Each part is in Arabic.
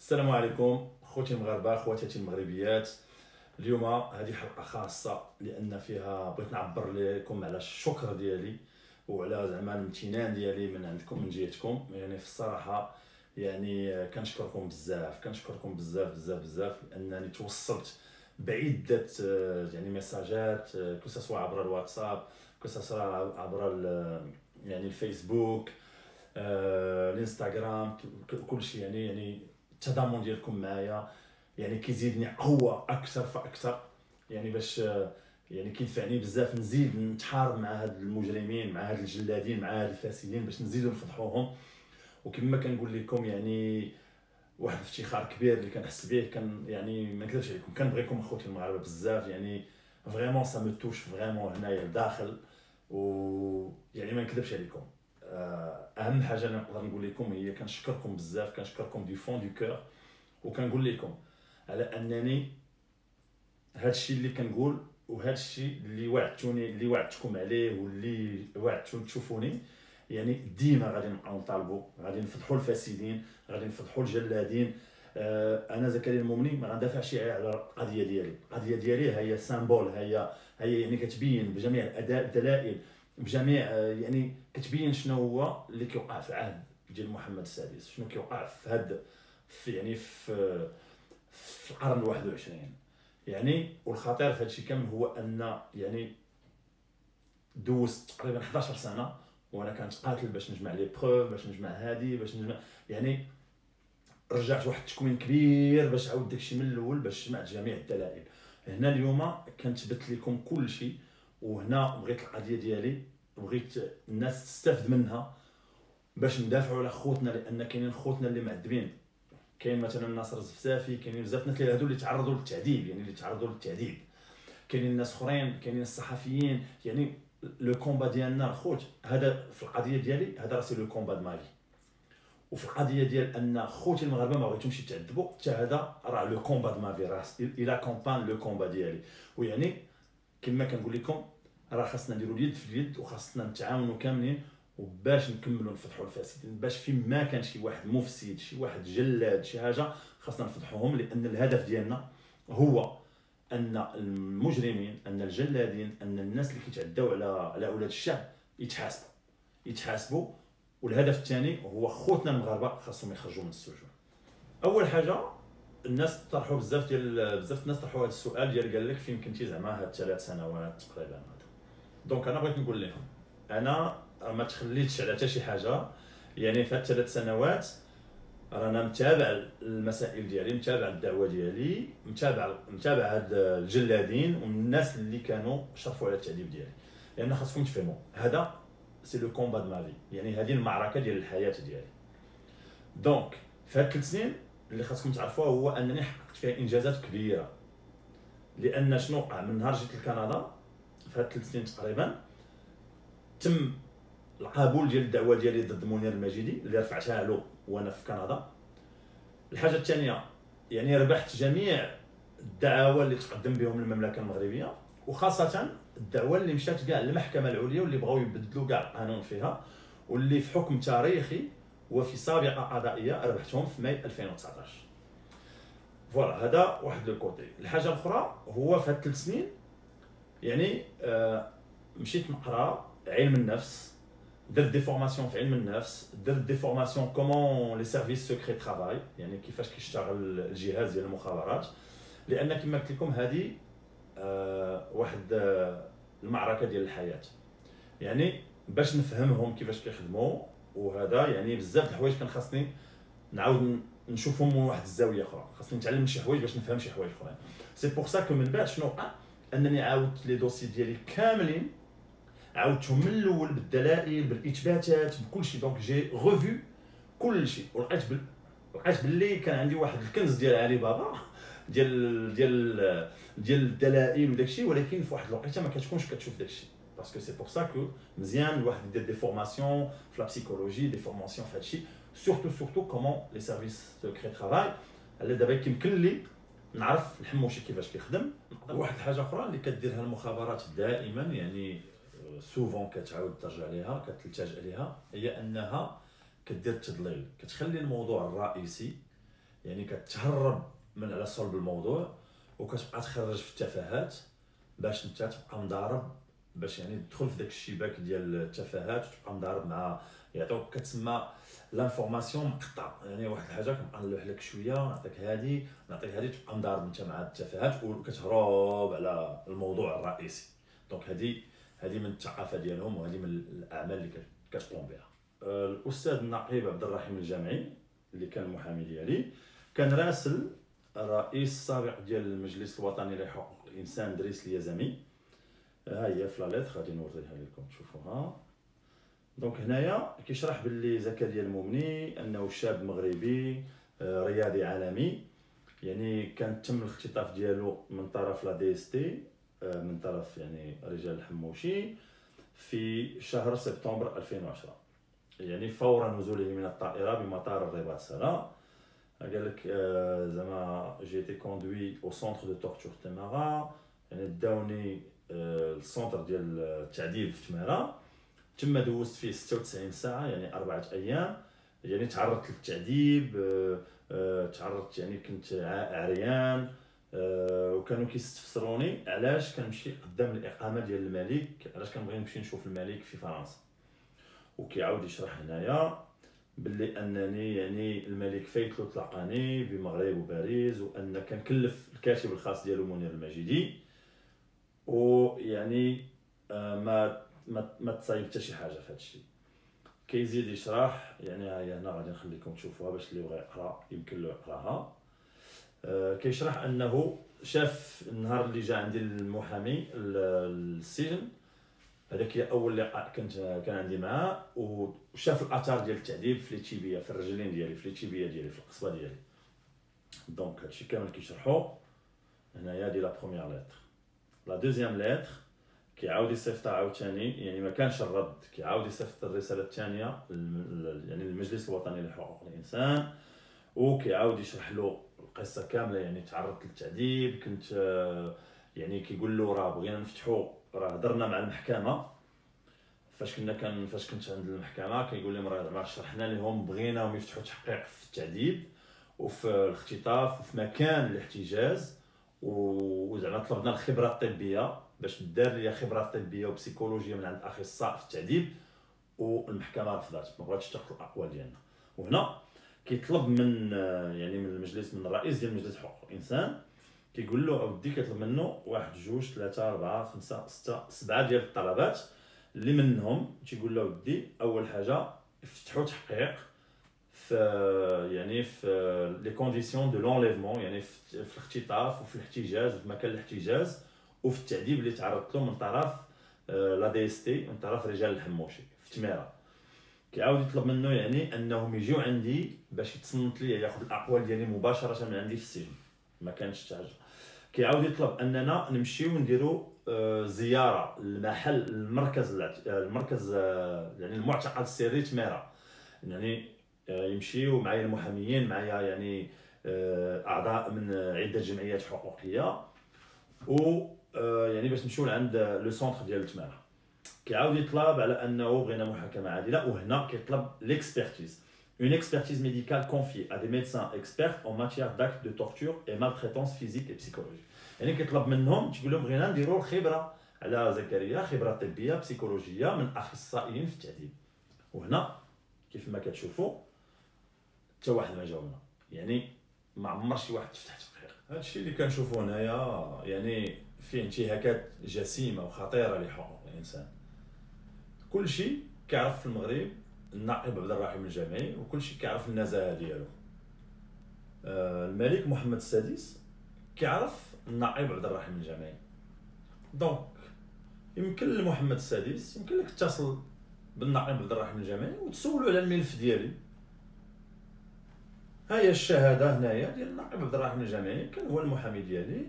السلام عليكم خوتي المغاربة خواتاتي المغربيات. اليوم هذه حلقة خاصة لأن فيها بغيت نعبر لكم على الشكر ديالي وعلى زعما الامتنان ديالي من عندكم من جهتكم. يعني في الصراحة يعني كنشكركم بزاف كنشكركم بزاف بزاف بزاف لأنني توصلت بعدة يعني ميساجات كو سوا عبر الواتساب كو عبر يعني الفيسبوك آه، الإنستغرام كل شيء يعني يعني التضامن ديالكم معايا يعني كيزيدني قوة أكثر فأكثر. يعني باش يعني كيدفعني بزاف نزيد نتحارب مع هاد المجرمين مع هاد الجلادين مع هاد الفاسدين باش نزيدو نفضحوهم. وكما كنقول لكم يعني واحد الافتخار كبير اللي كنحس به كان يعني ما نكذبش عليكم كنبغيكم أخوتي المغاربة بزاف. يعني vraiment ça me touche vraiment هنايا لداخل و يعني ما نكذبش عليكم. أهم حاجة أنا نقدر نقول لكم هي كنشكركم بزاف كنشكركم du fond du cœur وكنقول لكم على أنني هذا الشيء اللي كنقول وهذا الشيء اللي وعدتوني اللي وعدتكم عليه واللي وعدتوا تشوفوني يعني ديما غادي نبقاو نطالبوا غادي نفضحوا الفاسدين غادي نفضحوا الجلادين. آه أنا زكريا مومني ما غندافعش على القضية ديالي. القضية ديالي هي simple هي هي يعني كتبين بجميع الأداء الدلائل. بجميع آه، يعني كتبين شنو هو اللي كيوقع في عهد ديال محمد السادس شنو كيوقع في هاد في يعني في في القرن 21 يعني والخطير في هادشي كامل هو أن يعني دوزت تقريبا 11 سنة وأنا كنتقاتل باش نجمع لي بروف باش نجمع هادي باش نجمع يعني رجعت واحد التكوين كبير باش عاود داكشي من الأول باش جمعت جميع الدلائل. هنا اليوم كنثبت لكم كل شيء وهنا بغيت القضية ديالي بغيت الناس تستافد منها باش ندافعوا على خوتنا لأن كاينين خوتنا اللي معذبين. كاين مثلا ناصر الزفزافي كاينين بزاف ناس اللي هادو اللي تعرضوا للتعذيب يعني اللي تعرضوا للتعذيب. كاينين ناس أخرين كاينين الصحفيين يعني لو كومبا ديالنا الخوت هذا في القضية ديالي هذا راه سي لو كومبا دو مالي وفي القضية ديال أن خوتي المغاربة ما بغيتهمش يتعذبوا حتى هذا راه لو كومبا دو مافي راه إلى كومبان لو كومبا ديالي. ويعني كما كنقول لكم راه خاصنا نديروا اليد في اليد وخاصنا نتعاونوا كاملين وباش نكملوا نفتحوا الفاسدين. باش فين ما كان شي واحد مفسد شي واحد جلاد شي حاجة خاصنا نفضحوهم لأن الهدف ديالنا هو أن المجرمين أن الجلادين أن الناس اللي كيتعداو على على أولاد الشعب يتحاسبوا. يتحاسبوا والهدف الثاني هو خوتنا المغاربة خاصهم يخرجوا من السجون. أول حاجة الناس طرحوا بزاف ديال بزاف الناس طرحوا هذا السؤال ديال قال لك فين كنتي زعما هاد ثلاث سنوات تقريبا donc أنا بغيت نقول لهم أنا ما تخليتش على حتى شي حاجة يعني في هاد ثلاث سنوات رانا متابع المسائل ديالي متابع الدعوى ديالي متابع متابع هاد الجلادين والناس اللي كانوا شرفوا على التعذيب ديالي. لأن خاصكم تفهموا هذا c'est le combat de ma vie يعني هذه المعركة ديال الحياة ديالي. دونك في هاد ثلاث سنين اللي خاصكم تعرفوها هو أنني حققت فيها إنجازات كبيرة. لأن شنو؟ وقع من نهار جيت لكندا في هاد ثلاث سنين تقريبا تم القبول ديال الدعوة ديالي ضد منير المجيدي اللي رفعتها له وأنا في كندا. الحاجة الثانية يعني ربحت جميع الدعاوى اللي تقدم بهم المملكة المغربية وخاصة الدعوة اللي مشات كاع للمحكمة العليا واللي بغاو يبدلوا كاع القانون فيها واللي في حكم تاريخي وفي سابقه قضائيه ربحتهم في ماي 2019 voilà هذا واحد le côté. الحاجة الأخرى هو في هاد سنين يعني آه مشيت نقرأ علم النفس درت des formations في علم النفس درت des formations comment les services secrets travaillent يعني كيفاش كيشتغل الجهاز ديال المخابرات. لأن كما قلت لكم هذه آه واحد آه المعركة ديال الحياة. يعني باش نفهمهم كيفاش كيخدموا وهذا يعني بزاف د الحوايج كان خاصني نعاود نشوفهم من واحد الزاوية أخرى. خاصني نتعلم شي حوايج باش نفهم شي حوايج أخرين. c'est pour ça que من بعد شنو وقع؟ أنني عاودت les dossiers ديالي كاملين. عاودتهم من الأول بالدلائل بالإثباتات بكل شيء donc j'ai revu كل شيء ولقيت بل... لقيت باللي كان عندي واحد الكنز ديال علي بابا ديال ديال ديال الدلائل وداك الشيء ولكن في واحد الوقيتة ما كتكونش كتشوف داك ça que مزيان الواحد يدير des formations في la psychologie des formations في هادشي surtout surtout comment les services secrets travaillent اللي دابا كيمكن لي نعرف الحموشي كيفاش كيخدم واحد الحاجة أخرى اللي كديرها المخابرات دائما يعني souvent كتعاود ترجع ليها كتلتجئ ليها هي انها كدير التضليل كتخلي الموضوع الرئيسي يعني كتهرب من على صلب الموضوع وكتبقى تخرج في التفاهات باش انت تبقى مضارب باش يعني تدخل في داك الشباك ديال التفاهات وتبقى مضارب مع يعطوك كتسمى l'information مقطع يعني واحد الحاجة كنبقى نلوح لك شوية نعطيك هادي نعطيك هادي تبقى مضارب انت مع التفاهات وكتهرب على الموضوع الرئيسي. donc هادي هادي من الثقافه ديالهم وهادي من الأعمال اللي كتقوم بها. الأستاذ النقيب عبد الرحيم الجامعي اللي كان المحامي ديالي كان راسل الرئيس السابق ديال المجلس الوطني لحقوق الإنسان دريس اليزمي ها هي في لا غادي نوريها لكم تشوفوها. donc هنايا كيشرح باللي زكريا مومني أنه شاب مغربي آه، رياضي عالمي. يعني كان تم الاختطاف ديالو من طرف la DST آه، من طرف يعني رجال الحموشي في شهر سبتمبر 2010 يعني فور نزوله من الطائرة بمطار الرباط سلا. قال لك آه، زعما جيتي conduit au centre de torture تمارة يعني داوني ال centre ديال التعذيب في تمارة تما دوزت فيه 96 ساعة يعني أربعة أيام. يعني تعرضت للتعذيب آه، آه، تعرضت يعني كنت عريان آه، وكانوا كيستفسروني علاش كنمشي قدام الإقامة ديال الملك علاش كنبغي نمشي نشوف الملك في فرنسا. وكيعاود يشرح هنايا باللي أنني يعني الملك فايتلو تلقاني بمغرب وباريس وأن كنكلف الكاتب الخاص ديالو منير المجيدي. ويعني ما ما ما تصايب حتى شي حاجة في هذا الشيء. كيزيد يشرح يعني هاي هنا غادي نخليكم تشوفوها باش اللي بغى يقرأ يمكن له يقراها. آه كيشرح أنه شاف النهار اللي جا عندي المحامي للسجن هذاك هي أول لقاء كنت كان عندي معاه وشاف الآثار ديال التعذيب في les tibias في الرجلين ديالي في les tibias ديالي في القصبة ديالي. donc هادشي كامل كيشرحو. هنايا dès la première lettre la deuxième lettre كيعاود يصيفط عاوتاني يعني ما كانش الرد كيعاود يصيفط الرساله الثانية يعني المجلس الوطني لحقوق الإنسان وكيعاود يشرح له القصة كاملة يعني تعرضت للتعذيب كنت يعني كيقول له راه بغينا نفتحوا راه هضرنا مع المحكمة. فاش كنا كان فاش كنت عند المحكمة كيقول لهم راه شرحنا لهم بغيناهم يفتحوا تحقيق في التعذيب وفي الاختطاف وفي مكان الاحتجاز. وزعما طلبنا الخبرة الطبية باش دار لي خبرة طبية وبسيكولوجية من عند أخصائي في التعذيب والمحكمة رفضت ما بغاتش تاخذ الأقوال ديالنا. وهنا كيطلب من يعني من المجلس من الرئيس ديال مجلس حقوق الإنسان كيقول له أودي كيطلب منه واحد جوج ثلاثة أربعة خمسة ستة سبعة ديال الطلبات اللي منهم تيقول له ودي أول حاجة يفتحوا تحقيق في يعني في les conditions de l'enlèvement يعني في الاختطاف وفي الاحتجاز وفي مكان الاحتجاز وفي التعذيب اللي تعرضت له من طرف la DST من طرف رجال الحموشي في تمارة كيعاود يطلب منه يعني أنهم يجيو عندي باش يتصنت لي ياخذ الأقوال ديالي مباشرة من عندي في السجن. ما كانش حاجة. كيعاود يطلب أننا نمشيو نديرو آه، زيارة للمحل المركز المركز آه، يعني المعتقل السري تميره يعني يمشيو معايا المحاميين معايا يعني أعضاء من عدة جمعيات حقوقية. و آه، يعني باش نمشيو لعند لو سونتر ديال التمارة. كيعاود يطلب على أنه بغينا محاكمة عادلة وهنا كيطلب ليكسبرتيز une expertise médicale confiée à des médecins experts en matière d'actes de torture et maltraitance physique et psychologique. يعني كيطلب منهم تقول لهم بغينا نديروا الخبرة على زكريا خبرة طبية بسيكولوجيه من أخصائيين في التعذيب وهنا كيف ما كتشوفوا حتى واحد ما جاوبنا. يعني ما عمر شي واحد تفتح تقرير هادشي اللي كنشوفو هنايا يعني فيه انتهاكات جسيمة وخطيرة لحقوق الإنسان. كل شيء كيعرف في المغرب الناقب عبد الرحيم الجامعي وكل شيء كيعرف النزاهة ديالو. آه، الملك محمد السادس كيعرف الناقب عبد الرحيم الجامعي. دونك يمكن لمحمد السادس يمكن لك تتصل بالناقب عبد الرحيم الجامعي وتسولو على الملف ديالي. هي الشهادة هنايا ديال الناقب عبد الرحيم الجامعي كان هو المحامي ديالي.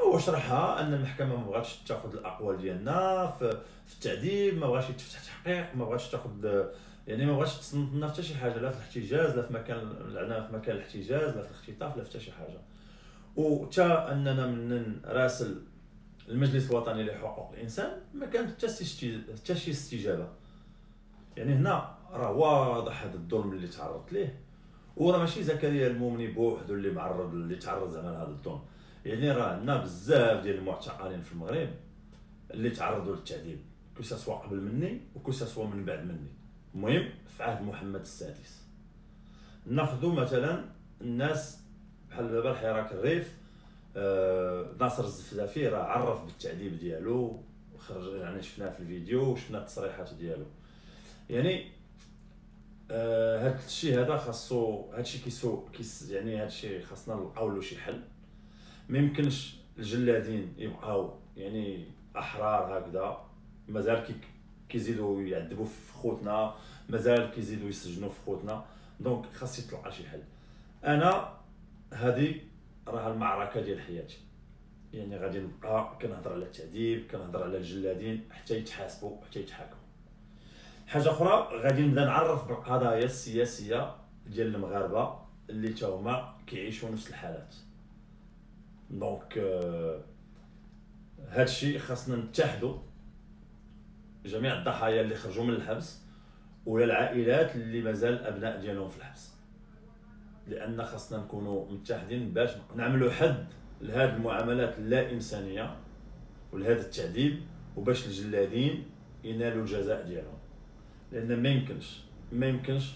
هو شرحها أن المحكمة ما بغاتش تاخذ الأقوال ديالنا في, التعذيب ما بغاش يتفتح تحقيق ما بغاتش تاخذ يعني ما بغاتش تصنت لنا حتى شي حاجة لا في الاحتجاز لا في مكان في مكان الاحتجاز لا في الاختطاف لا في حتى شي حاجة. وتا أننا من راسل المجلس الوطني لحقوق الإنسان ما كانت حتى شي استجابة. يعني هنا راه واضح هذا الظلم اللي تعرضت ليه. وراه ماشي زكريا المومني بوحدو اللي معرض اللي تعرض زعما لهذا الظلم يعني راه عندنا بزاف ديال المعتقلين في المغرب اللي تعرضوا للتعذيب. que ce soit قبل مني و que ce soit من بعد مني. المهم في عهد محمد السادس. ناخذ مثلا الناس بحال دابا الحراك الريف آه ناصر الزفزافي راه عرف بالتعذيب ديالو خرج يعني شفناه في الفيديو وشفنا التصريحات ديالو. يعني هاد الشيء هذا خاصو هاد الشيء que ce soit يعني هاد الشيء خاصنا نلقاو له شي حل. ما يمكنش الجلادين يبقاو يعني أحرار هكذا. مازال كي كيزيدوا يعذبوا في خوتنا مازال كيزيدوا يسجنوا في خوتنا. دونك خاص يطلع شي حل. أنا هذه راه المعركة ديال حياتي. يعني غادي نبقى كنهضر على التعذيب كنهضر على الجلادين حتى يتحاسبوا حتى يتحاكموا حاجة أخرى غادي نبدأ نعرف بالقضايا السياسية ديال المغاربة اللي تا هما كيعيشوا نفس الحالات. دونك آه هادشي خاصنا نتحدوا جميع الضحايا اللي خرجوا من الحبس ولا العائلات اللي مازال الابناء ديالهم في الحبس. لأن خاصنا نكونوا متحدين باش نعملوا حد لهذه المعاملات اللا إنسانية ولهذا التعذيب وباش الجلادين ينالوا الجزاء ديالهم. لأن ما يمكنش ما يمكنش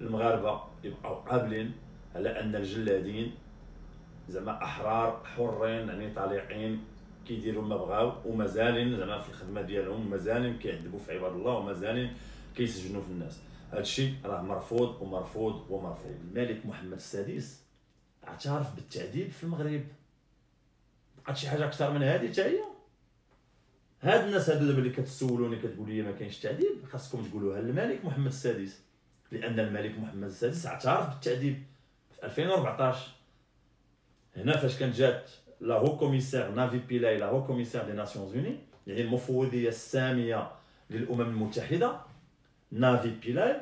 المغاربة يبقاو قابلين على أن الجلادين زعما أحرار حرين يعني طليقين كيديروا ما بغاو ومازالين زعما في الخدمة ديالهم ومازالين كيعذبوا في عباد الله ومازالين كيسجنوا في الناس. هذا الشيء راه مرفوض ومرفوض ومرفوض. الملك محمد السادس اعترف بالتعذيب في المغرب. بقات شي حاجة أكثر من هذه حتى هاد الناس دابا اللي كتسولوني كتقول لي ما كاينش تعذيب خاصكم تقولوها للملك محمد السادس. لأن الملك محمد السادس اعترف بالتعذيب في 2014 هنا فاش كانت جات la haut commissaire نافي بيلاي la haut commissaire des Nations Unies يعني المفوضية السامية للأمم المتحدة نافي بيلاي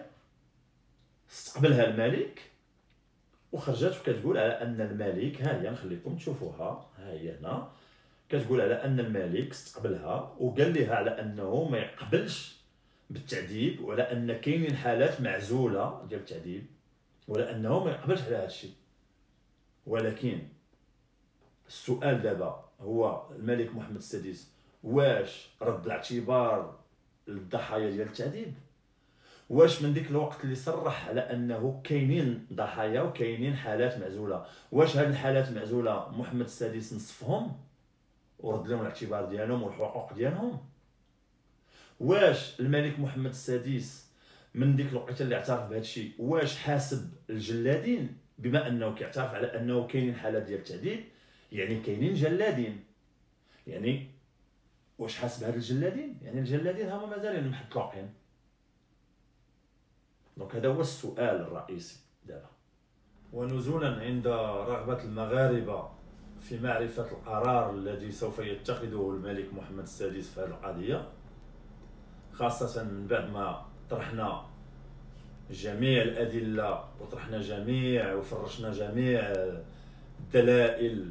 استقبلها الملك وخرجت وكتقول على أن الملك ها هي نخليكم تشوفوها ها هي هنا. كتقول على أن الملك استقبلها وقال لها على أنه ما يقبلش بالتعذيب وعلى أن كاينين حالات معزولة ديال التعذيب ولا أنه ما يقبلش على هذا الشيء. ولكن السؤال دابا هو الملك محمد السادس واش رد الاعتبار للضحايا ديال التعذيب؟ واش من ديك الوقت اللي صرح على أنه كاينين ضحايا وكاينين حالات معزولة؟ واش هاد الحالات معزولة محمد السادس نصفهم؟ ورد لهم الاعتبار ديالهم والحقوق ديالهم. واش الملك محمد السادس من ديك الوقيته اللي اعترف بهذا الشيء واش حاسب الجلادين بما أنه كيعترف على أنه كاينين حالات ديال التعذيب يعني كاينين جلادين. يعني واش حاسب هاد الجلادين؟ يعني الجلادين هما مازالين محطوقين دونك هذا هو السؤال الرئيسي دابا. ونزولا عند رغبة المغاربة. في معرفة القرار الذي سوف يتخذه الملك محمد السادس في هذه القضية خاصة من بعد ما طرحنا جميع الأدلة وطرحنا جميع وفرشنا جميع الدلائل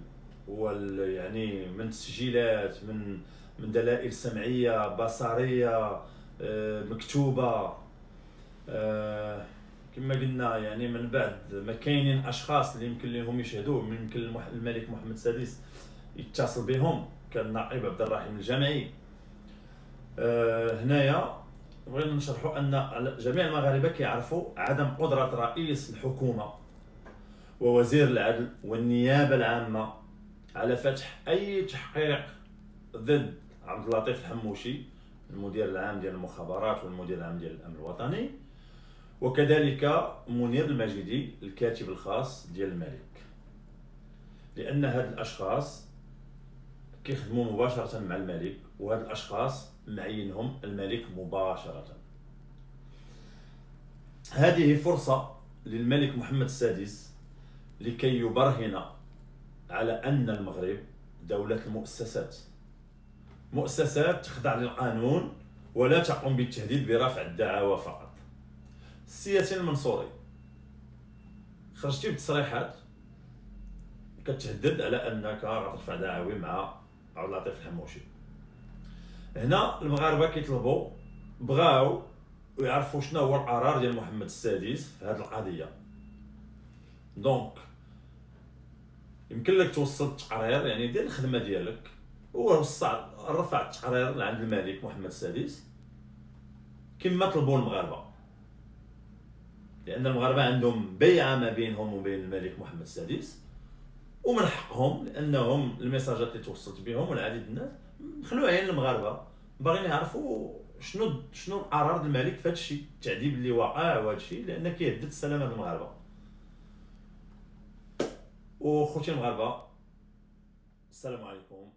وال يعني من تسجيلات من من دلائل سمعية بصرية آه، مكتوبة آه، كما قلنا يعني من بعد ما كاينين أشخاص اللي يمكن لهم يشهدوه يمكن الملك محمد السادس يتصل بهم كالنائب عبد الرحيم الجامعي آه، هنايا بغينا نشرحوا أن جميع المغاربة كيعرفوا عدم قدرة رئيس الحكومة ووزير العدل والنيابة العامة على فتح أي تحقيق ضد عبد اللطيف الحموشي المدير العام ديال المخابرات والمدير العام ديال الأمن الوطني. وكذلك منير المجيدي الكاتب الخاص ديال الملك. لأن هاد الأشخاص كيخدموا مباشرة مع الملك وهاد الأشخاص معينهم الملك مباشرة. هذه فرصة للملك محمد السادس لكي يبرهن على أن المغرب دولة المؤسسات. مؤسسات تخضع للقانون ولا تقوم بالتهديد برفع الدعاوى فقط. السياسي المنصوري خرجتي بتصريحات كتهدد على أنك غترفع دعاوي مع عبد اللطيف الحموشي هنا المغاربة كيطلبوا بغاو ويعرفوا شنو هو القرار ديال محمد السادس في هذه القضية. دونك يمكن لك توصل التقرير يعني ديال الخدمة ديالك. ووصع رفع التقرير لعند الملك محمد السادس. كما طلبوا المغاربة. لأن المغاربة عندهم بيعة ما بينهم وبين الملك محمد السادس ومن حقهم لأنهم الميساجات اللي توصلت بهم والعديد الناس خلوا عين المغاربه باغيين يعرفوا شنو شنو الاعراض الملك في الشيء التعذيب اللي واقع وهذا الشيء لأن كيهدد السلامه المغاربة. وخوتي المغاربة السلام عليكم.